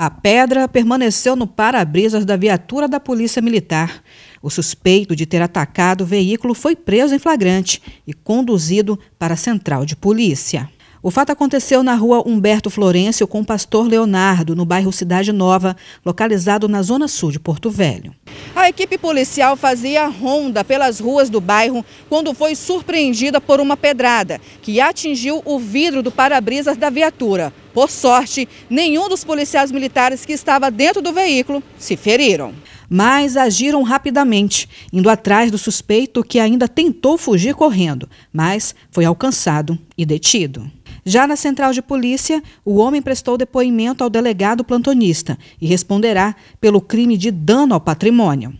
A pedra permaneceu no para-brisas da viatura da Polícia Militar. O suspeito de ter atacado o veículo foi preso em flagrante e conduzido para a central de polícia. O fato aconteceu na rua Humberto Florencio com o pastor Leonardo, no bairro Cidade Nova, localizado na zona sul de Porto Velho. A equipe policial fazia ronda pelas ruas do bairro quando foi surpreendida por uma pedrada que atingiu o vidro do para-brisas da viatura. Por sorte, nenhum dos policiais militares que estava dentro do veículo se feriram. Mas agiram rapidamente, indo atrás do suspeito que ainda tentou fugir correndo, mas foi alcançado e detido. Já na central de polícia, o homem prestou depoimento ao delegado plantonista e responderá pelo crime de dano ao patrimônio.